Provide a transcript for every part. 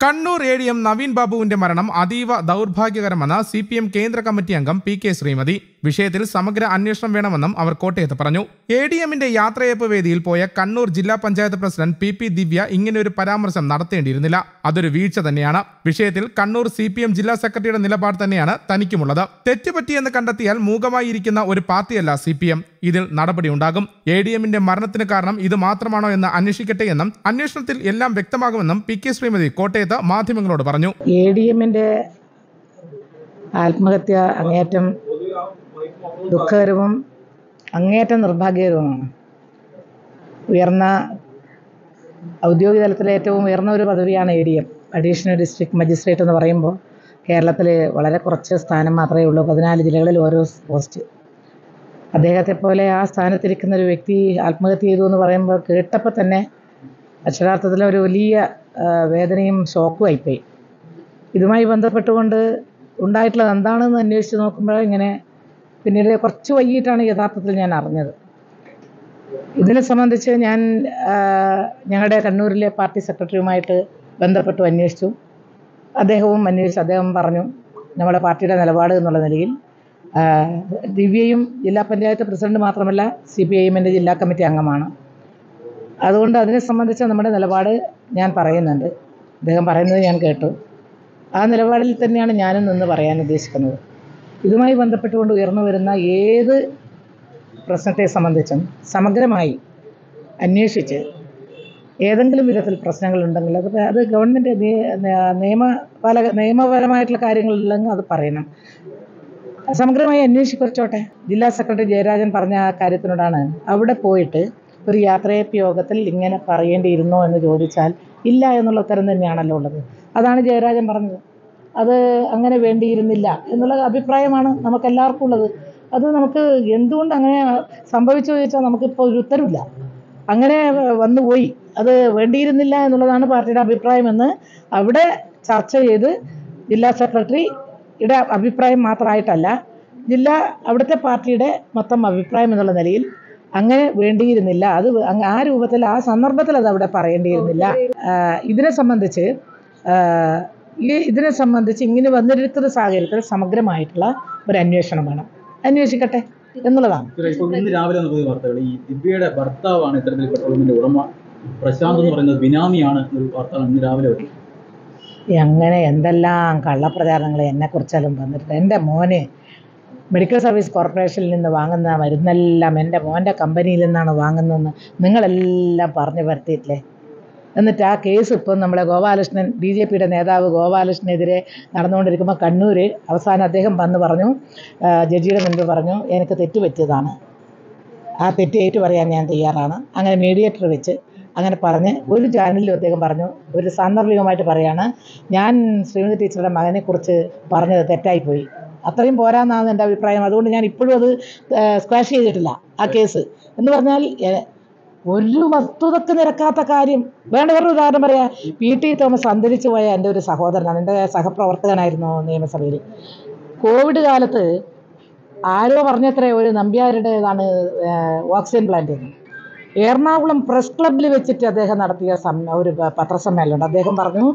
Kannur A D M Naveen ബാബുവിന്റെ മരണം അതീവ ദൗർഭാഗ്യകരമെന്ന് സി പി എം കേന്ദ്ര കമ്മിറ്റി അംഗം പി കെ ശ്രീമതി വിഷയത്തിൽ സമഗ്ര അന്വേഷണം വേണമെന്നും അവർ കോട്ടയത്ത് പറഞ്ഞു. എ ഡി എമ്മിന്റെ യാത്രയപ്പ് വേദിയിൽ പോയ കണ്ണൂർ ജില്ലാ panchayat president P P Divya ഇങ്ങനെയൊരു പരാമർശം നടത്തേണ്ടിയിരുന്നില്ല. അതൊരു വീഴ്ച തന്നെയാണ്. വിഷയത്തിൽ കണ്ണൂർ സി പി എം ജില്ലാ സെക്രട്ടറിയുടെ നിലപാട് തന്നെയാണ് തനിക്കുമുള്ളത്. തെറ്റുപറ്റിയെന്ന് കണ്ടെത്തിയാൽ മൂകമായിരിക്കുന്ന ഒരു പാർട്ടിയല്ല സി പി എം. ഇതിൽ നടപടി ഉണ്ടാകും എ ഡി എമ്മിന്റെ മരണത്തിന് കാരണം ഇത് മാത്രമാണോ എന്ന് അന്വേഷിക്കട്ടെ എന്നും അന്വേഷണത്തിൽ എല്ലാം വ്യക്തമാകുമെന്നും പി കെ ശ്രീമതി കോട്ടയത്ത് മാധ്യമങ്ങളോട് പറഞ്ഞു. എ ഡി എമ്മിന്റെ ആത്മഹത്യ അങ്ങേയറ്റം ദുഃഖകരവും അങ്ങേയറ്റം നിർഭാഗ്യകരവുമാണ്. ഉയർന്ന ഔദ്യോഗിക തലത്തിലെ ഏറ്റവും ഉയർന്ന ഒരു പദവിയാണ് A D M additional district magistrate എന്ന് പറയുമ്പോൾ കേരളത്തിൽ വളരെ കുറച്ച് സ്ഥാനം മാത്രമേ ഉള്ളൂ പതിനാല് ജില്ലകളിൽ ഓരോ പോസ്റ്റ് അദ്ദേഹത്തെ പോലെ ആ സ്ഥാനത്തിരിക്കുന്ന ഒരു വ്യക്തി ആത്മഹത്യ ചെയ്തു എന്ന് പറയുമ്പോൾ കേട്ടപ്പോൾ തന്നെ അക്ഷരാർത്ഥത്തിൽ ഒരു വലിയ വേദനയും ഷോക്കും ആയിപ്പോയി. ഇതുമായി ബന്ധപ്പെട്ടുകൊണ്ട് ഉണ്ടായിട്ടുള്ളത് എന്താണെന്ന് അന്വേഷിച്ച് നോക്കുമ്പോൾ ഇങ്ങനെ പിന്നീട് കുറച്ച് വൈകിട്ടാണ് യഥാർത്ഥത്തിൽ ഞാൻ അറിഞ്ഞത്. ഇതിനെ സംബന്ധിച്ച് ഞാൻ ഞങ്ങളുടെ കണ്ണൂരിലെ പാർട്ടി സെക്രട്ടറിയുമായിട്ട് ബന്ധപ്പെട്ട് അന്വേഷിച്ചു. അദ്ദേഹവും അന്വേഷിച്ചു. അദ്ദേഹം പറഞ്ഞു നമ്മുടെ പാർട്ടിയുടെ നിലപാട് എന്നുള്ള നിലയിൽ ദിവ്യയും ജില്ലാ പഞ്ചായത്ത് പ്രസിഡന്റ് മാത്രമല്ല സി പി ഐ എമ്മിന്റെ ജില്ലാ കമ്മിറ്റി അംഗമാണ്. അതുകൊണ്ട് അതിനെ സംബന്ധിച്ച് നമ്മുടെ നിലപാട് ഞാൻ പറയുന്നുണ്ട്. അദ്ദേഹം പറയുന്നത് ഞാൻ കേട്ടു. ആ നിലപാടിൽ തന്നെയാണ് ഞാനും നിന്ന് പറയാൻ ഉദ്ദേശിക്കുന്നത്. ഇതുമായി ബന്ധപ്പെട്ടുകൊണ്ട് ഉയർന്നു വരുന്ന ഏത് പ്രശ്നത്തെ സംബന്ധിച്ചും സമഗ്രമായി അന്വേഷിച്ച് ഏതെങ്കിലും വിധത്തിൽ പ്രശ്നങ്ങളുണ്ടെങ്കിൽ അത് അത് ഗവൺമെന്റ് നിയമപാല നിയമപരമായിട്ടുള്ള കാര്യങ്ങളില്ലെങ്കിൽ അത് പറയണം. സമഗ്രമായി അന്വേഷിക്കുറച്ചോട്ടെ. ജില്ലാ സെക്രട്ടറി ജയരാജൻ പറഞ്ഞ ആ കാര്യത്തിനോടാണ്. അവിടെ പോയിട്ട് ഒരു യാത്രയപ്പ് യോഗത്തിൽ ഇങ്ങനെ പറയേണ്ടിയിരുന്നോ എന്ന് ചോദിച്ചാൽ ഇല്ല എന്നുള്ള ഉത്തരം തന്നെയാണല്ലോ ഉള്ളത്. അതാണ് ജയരാജൻ പറഞ്ഞത്. അത് അങ്ങനെ വേണ്ടിയിരുന്നില്ല എന്നുള്ള അഭിപ്രായമാണ് നമുക്കെല്ലാവർക്കും ഉള്ളത്. അത് നമുക്ക് എന്തുകൊണ്ട് അങ്ങനെ സംഭവിച്ചു ചോദിച്ചാൽ നമുക്കിപ്പോൾ ഒരു ഉത്തരവില്ല. അങ്ങനെ വന്നുപോയി അത് വേണ്ടിയിരുന്നില്ല എന്നുള്ളതാണ് പാർട്ടിയുടെ അഭിപ്രായമെന്ന് അവിടെ ചർച്ച ചെയ്ത് ജില്ലാ സെക്രട്ടറിയുടെ അഭിപ്രായം മാത്രമായിട്ടല്ല ജില്ലാ അവിടുത്തെ പാർട്ടിയുടെ മൊത്തം അഭിപ്രായം എന്നുള്ള നിലയിൽ അങ്ങനെ വേണ്ടിയിരുന്നില്ല. അത് ആ രൂപത്തിൽ ആ സന്ദർഭത്തിൽ അത് അവിടെ പറയേണ്ടിയിരുന്നില്ല. ഇതിനെ സംബന്ധിച്ച് ഈ ഇതിനെ സംബന്ധിച്ച് ഇങ്ങനെ വന്നിരിക്കുന്ന സാഹചര്യത്തിൽ സമഗ്രമായിട്ടുള്ള ഒരു അന്വേഷണം വേണം. അന്വേഷിക്കട്ടെ എന്നുള്ളതാണ്. ഇന്ന് രാവിലെ വാർത്തകൾ. ഈ ദിവ്യയുടെ ഭർത്താവാണ് ഇത്തരത്തിൽ പെട്രോളിന്റെ ഉടമ. പ്രശാന്ത് എന്ന് പറയുന്നത് ബിനാമിയാണ് ഒരു വാർത്ത ഇന്ന് രാവിലെ അങ്ങനെ എന്തെല്ലാം കള്ളപ്രചാരണങ്ങൾ എന്നെ കുറിച്ചാലും വന്നിട്ടുണ്ട്. എന്റെ മോന് മെഡിക്കൽ സർവീസ് കോർപ്പറേഷനിൽ നിന്ന് വാങ്ങുന്ന മരുന്നെല്ലാം എന്റെ മോന്റെ കമ്പനിയിൽ നിന്നാണ് വാങ്ങുന്നതെന്ന് നിങ്ങളെല്ലാം പറഞ്ഞു വരുത്തിയിട്ടില്ലേ? എന്നിട്ട് ആ കേസ് ഇപ്പം നമ്മുടെ ഗോപാലകൃഷ്ണൻ ബി ജെ പിയുടെ നേതാവ് ഗോപാലകൃഷ്ണനെതിരെ നടന്നുകൊണ്ടിരിക്കുമ്പോൾ കണ്ണൂർ അവസാനം അദ്ദേഹം വന്ന് പറഞ്ഞു ജഡ്ജിയുടെ മുൻപ് പറഞ്ഞു എനിക്ക് തെറ്റ് പറ്റിയതാണ് ആ തെറ്റ് ഏറ്റു പറയാൻ ഞാൻ തയ്യാറാണ്. അങ്ങനെ മീഡിയേറ്റർ വെച്ച് അങ്ങനെ പറഞ്ഞ് ഒരു ചാനലിലും അദ്ദേഹം പറഞ്ഞു ഒരു സാന്ദർഭികമായിട്ട് പറയാണ് ഞാൻ ശ്രീമതി ടീച്ചറുടെ മകനെക്കുറിച്ച് പറഞ്ഞത് തെറ്റായിപ്പോയി. അത്രയും പോരാന്നാണ് എന്റെ അഭിപ്രായം. അതുകൊണ്ട് ഞാൻ ഇപ്പോഴും അത് സ്ക്വാഷ് ചെയ്തിട്ടില്ല ആ കേസ്. എന്ന് പറഞ്ഞാൽ ഒരു വസ്തുതക്ക് നിരക്കാത്ത കാര്യം. വേണ്ട വേറൊരു ഉദാഹരണം പറയാം. പി ടി തോമസ് അന്തരിച്ചു പോയ എന്റെ ഒരു സഹോദരനാണ്. എന്റെ സഹപ്രവർത്തകനായിരുന്നു നിയമസഭയിൽ. കോവിഡ് കാലത്ത് ആരോ പറഞ്ഞത്രേ ഒരു നമ്പ്യാരുടേതാണ് ഓക്സിജൻ പ്ലാന്റ് എന്ന്. എറണാകുളം പ്രസ് ക്ലബിൽ വെച്ചിട്ട് അദ്ദേഹം നടത്തിയ ഒരു പത്രസമ്മേളനമുണ്ട്. അദ്ദേഹം പറഞ്ഞു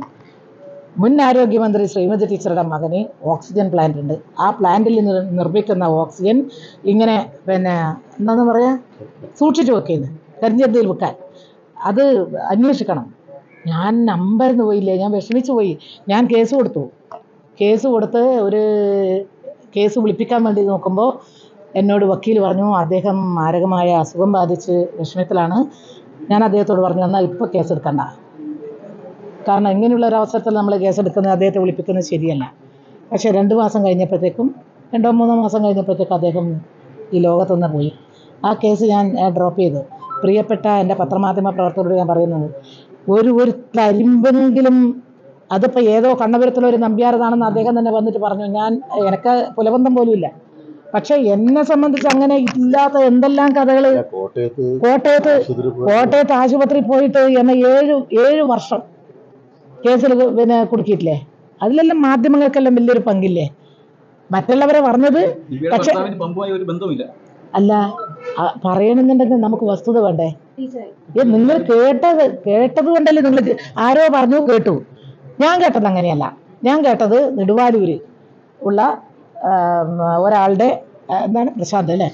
മുൻ ആരോഗ്യമന്ത്രി ശ്രീമതി ടീച്ചറുടെ മകന് ഓക്സിജൻ പ്ലാന്റ് ഉണ്ട്. ആ പ്ലാന്റിൽ നിർമ്മിക്കുന്ന ഓക്സിജൻ ഇങ്ങനെ പിന്നെ എന്താന്ന് പറയാ? സൂക്ഷിച്ചു വെക്കുന്നു കരിഞ്ചന്തയിൽ വെക്കാൻ അത് അന്വേഷിക്കണം. ഞാൻ നമ്പർന്ന് പോയില്ലേ? ഞാൻ വിഷമിച്ചു പോയി. ഞാൻ കേസ് കൊടുത്തു. കേസ് കൊടുത്ത് ഒരു കേസ് വിളിപ്പിക്കാൻ വേണ്ടി നോക്കുമ്പോൾ എന്നോട് വക്കീൽ പറഞ്ഞു അദ്ദേഹം മാരകമായ അസുഖം ബാധിച്ച് വിഷമത്തിലാണ്. ഞാൻ അദ്ദേഹത്തോട് പറഞ്ഞു എന്നാൽ ഇപ്പോൾ കേസെടുക്കണ്ട കാരണം ഇങ്ങനെയുള്ള ഒരു അവസരത്തിൽ നമ്മൾ കേസെടുക്കുന്നത് അദ്ദേഹത്തെ വിളിപ്പിക്കുന്നത് ശരിയല്ല. പക്ഷേ രണ്ട് മാസം കഴിഞ്ഞപ്പോഴത്തേക്കും രണ്ടോ മൂന്നോ മാസം കഴിഞ്ഞപ്പോഴത്തേക്കും അദ്ദേഹം ഈ ലോകത്തുനിന്ന് പോയി. ആ കേസ് ഞാൻ ഡ്രോപ്പ് ചെയ്തു. പ്രിയപ്പെട്ട എന്റെ പത്രമാധ്യമ പ്രവർത്തകരോട് ഞാൻ പറയുന്നത് ഒരു ഒരു തരിമ്പെങ്കിലും അതിപ്പോൾ ഏതോ കണ്ണപുരത്തിലൊരു നമ്പ്യാരതാണെന്ന് അദ്ദേഹം തന്നെ വന്നിട്ട് പറഞ്ഞു. ഞാൻ എനിക്ക് പുലബന്ധം പോലുമില്ല. പക്ഷെ പക്ഷേ എന്നെ സംബന്ധിച്ച് അങ്ങനെ ഇല്ലാത്ത എന്തെല്ലാം കഥകൾ കോട്ടയത്ത് കോട്ടയത്ത് ആശുപത്രി ആശുപത്രി പോയിട്ട് എന്നെ ഏഴ് ഏഴ് വർഷം കേസിൽ പിന്നെ കുടുക്കിയിട്ടില്ലേ? അതിലെല്ലാം മാധ്യമങ്ങൾക്കെല്ലാം വലിയൊരു പങ്കില്ലേ? മറ്റുള്ളവരെ പറഞ്ഞത് പക്ഷെ ഒരു അല്ല പറയണമെന്നുണ്ടെങ്കിൽ നമുക്ക് വസ്തുത വേണ്ടേ? ഏ നിങ്ങൾ കേട്ടത് കേട്ടത് കൊണ്ടല്ലേ നിങ്ങൾ ആരോ പറഞ്ഞു കേട്ടു. ഞാൻ കേട്ടത് അങ്ങനെയല്ല. ഞാൻ കേട്ടത് നെടുവാലൂര് ഉള്ള ഒരാളുടെ എന്താണ്? പ്രശാന്ത് അല്ലേ?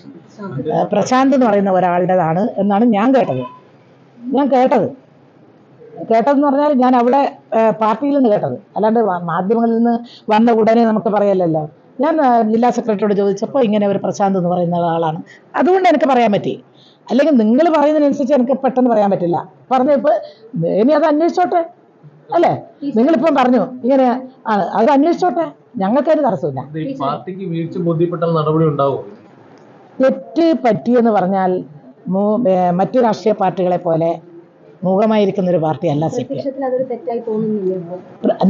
പ്രശാന്ത്. എന്ന് പറയുന്ന ഒരാളുടേതാണ് എന്നാണ് ഞാൻ കേട്ടത്. ഞാൻ കേട്ടത്. കേട്ടതെന്ന് പറഞ്ഞാൽ ഞാൻ അവിടെ പാർട്ടിയിൽ നിന്ന് കേട്ടത്. അല്ലാണ്ട് മാധ്യമങ്ങളിൽ നിന്ന് വന്ന ഉടനെ നമുക്ക് പറയല്ലല്ലോ. ഞാൻ ജില്ലാ സെക്രട്ടറിയോട് ചോദിച്ചപ്പോൾ ഇങ്ങനെ ഒരു പ്രശാന്ത് എന്ന് പറയുന്ന ആളാണ്. അതുകൊണ്ട് എനിക്ക് പറയാൻ പറ്റി. അല്ലെങ്കിൽ നിങ്ങൾ പറയുന്നതിനനുസരിച്ച് എനിക്ക് പെട്ടെന്ന് പറയാൻ പറ്റില്ല. പറഞ്ഞപ്പോൾ ഇനി അത് അന്വേഷിച്ചോട്ടെ? അല്ലേ? നിങ്ങളിപ്പം പറഞ്ഞു ഇങ്ങനെ ആണ് അത് അന്വേഷിച്ചോട്ടെ? ഞങ്ങൾക്കൊരു തടസ്സമില്ല പാർട്ടിക്ക് വീഴ്ച ബോധ്യപ്പെട്ടാൽ നടപടി ഉണ്ടാവും? തെറ്റ് പറ്റിയെന്ന് പറഞ്ഞാൽ മറ്റു രാഷ്ട്രീയ പാർട്ടികളെ പോലെ മൂകമായിരിക്കുന്ന ഒരു പാർട്ടിയല്ല സി പി എം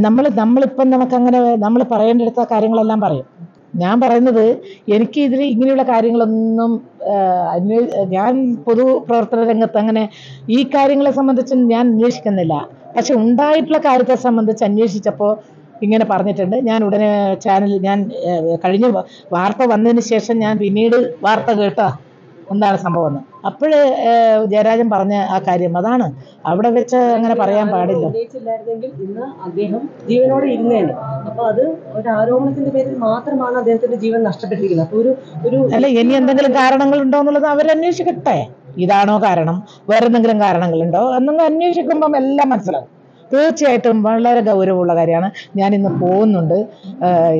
നമ്മൾ നമ്മളിപ്പം നമുക്ക് അങ്ങനെ നമ്മൾ പറയേണ്ടടുത്ത കാര്യങ്ങളെല്ലാം പറയും. ഞാൻ പറയുന്നത് എനിക്ക് ഇതിൽ ഇങ്ങനെയുള്ള കാര്യങ്ങളൊന്നും അന്വേ ഞാൻ പൊതു പ്രവർത്തന രംഗത്ത് അങ്ങനെ ഈ കാര്യങ്ങളെ സംബന്ധിച്ച് ഞാൻ അന്വേഷിക്കുന്നില്ല. പക്ഷെ ഉണ്ടായിട്ടുള്ള കാര്യത്തെ സംബന്ധിച്ച് അന്വേഷിച്ചപ്പോൾ ഇങ്ങനെ പറഞ്ഞിട്ടുണ്ട്. ഞാൻ ഉടനെ ചാനൽ ഞാൻ കഴിഞ്ഞ വാർത്ത വന്നതിന് ശേഷം ഞാൻ പിന്നീട് വാർത്ത കേട്ട എന്താണ് സംഭവം എന്ന്. അപ്പോൾ ജയരാജൻ പറഞ്ഞ ആ കാര്യം അതാണ്. അവിടെ വെച്ച് അങ്ങനെ പറയാൻ പാടില്ല. ഇന്ന് അദ്ദേഹം ജീവനോടെ ഇരുന്നേനെ. അപ്പൊ അത് ഒരു ആരോപണത്തിന്റെ പേരിൽ മാത്രമാണ് അദ്ദേഹത്തിന്റെ ജീവൻ നഷ്ടപ്പെട്ടിരിക്കുന്നത്. അപ്പൊ ഒരു ഒരു അല്ല ഇനി എന്തെങ്കിലും കാരണങ്ങൾ ഉണ്ടോ എന്നുള്ളത് അവരന്വേഷിക്കട്ടെ ഇതാണോ കാരണം? വേറെ എന്തെങ്കിലും കാരണങ്ങളുണ്ടോ? എന്നൊന്ന് അന്വേഷിക്കുമ്പം എല്ലാം മനസ്സിലാവും. തീർച്ചയായിട്ടും വളരെ ഗൗരവമുള്ള കാര്യമാണ്. ഞാൻ ഇന്ന് പോകുന്നുണ്ട്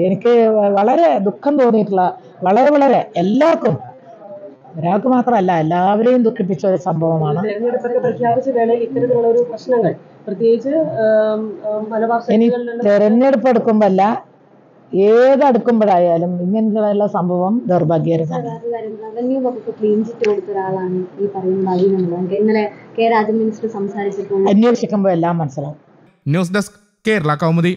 എനിക്ക് വളരെ ദുഃഖം തോന്നിയിട്ടുള്ള വളരെ വളരെ എല്ലാവർക്കും ഒരാൾക്ക് മാത്രമല്ല എല്ലാവരെയും ദുഃഖിപ്പിച്ച ഒരു സംഭവമാണ്. തെരഞ്ഞെടുപ്പൊക്കെ പ്രഖ്യാപിച്ച വേളയിൽ ഇത്തരത്തിലുള്ള ഒരു പ്രശ്നങ്ങൾ പ്രത്യേകിച്ച് മലബാർ ഇനി തെരഞ്ഞെടുപ്പ് തെരഞ്ഞെടുപ്പ് എടുക്കുമ്പല്ല ഏതടുക്കുമ്പോഴായാലും ഇങ്ങനെയുള്ള സംഭവം ദൗർഭാഗ്യകരമാണ്. അന്വേഷിക്കുമ്പോ കാര്യം റവന്യൂ വകുപ്പ് ക്ലീൻ ചിറ്റ് കൊടുത്ത ഒരാളാണ് ഈ ഇന്നലെ കെ രാജൻ മിനിസ്റ്റർ സംസാരിച്ചപ്പോൾ അന്വേഷിക്കുമ്പോൾ എല്ലാം മനസ്സിലാവും. News desk Kerala Kaumudi